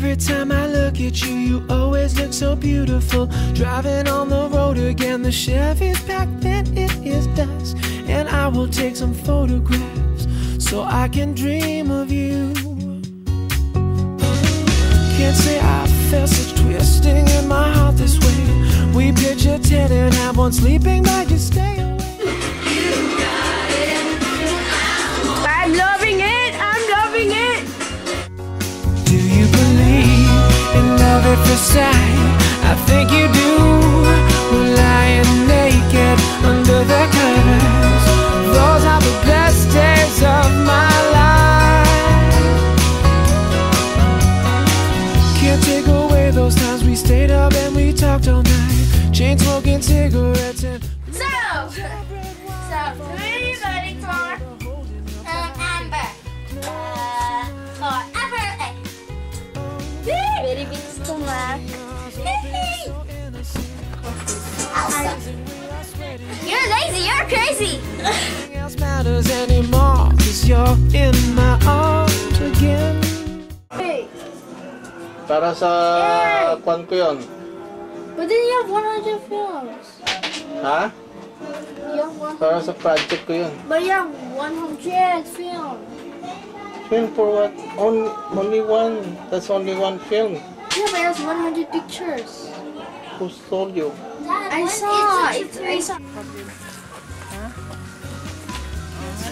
Every time I look at you, you always look so beautiful. Driving on the road again, the Chevy's packed, then it is dusk. And I will take some photographs so I can dream of you. Can't say I felt such twisting in my heart this way. We picture ten and have one sleeping bag, you stay I think you do. We're lying naked under the covers. Those are the best days of my life. Can't take away those times we stayed up and we talked all night. Chain smoking cigarettes and. So Hey, Para sa kwan ko yun. but then you have 100 films. Ha? You have one, Para sa project ko yun. but you have 100 films. Film for what? On, only one. That's only one film. Yeah, but it has 100 pictures. Who told you? I saw it. I saw.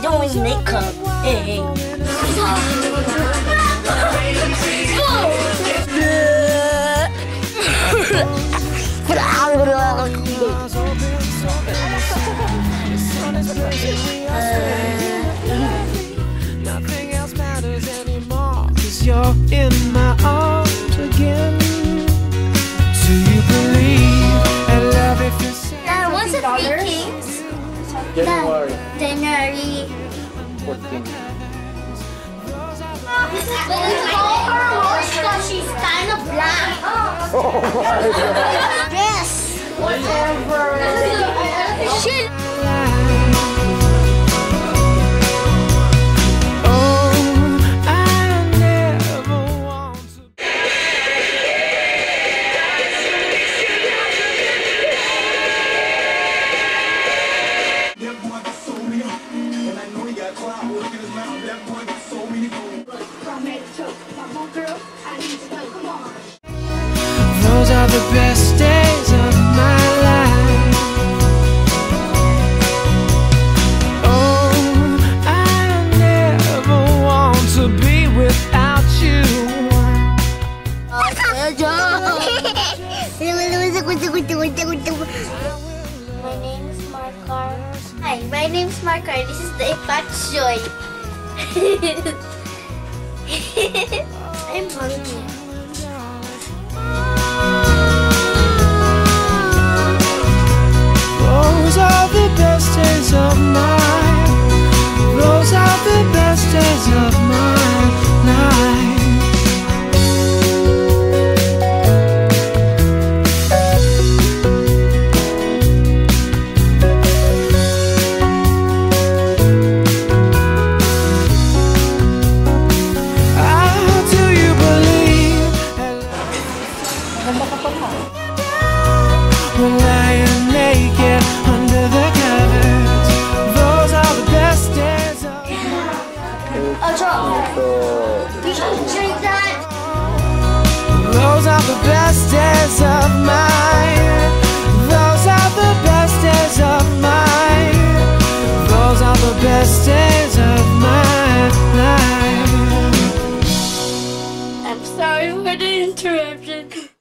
doing makeup. Hey. 14. But we call her because she's kind of black. yes. Whatever. Those are the best days of my life. Oh, I never want to be without you. My. Hi, my name is Markar. This is the Ipat Joy. I'm sorry for the interruption.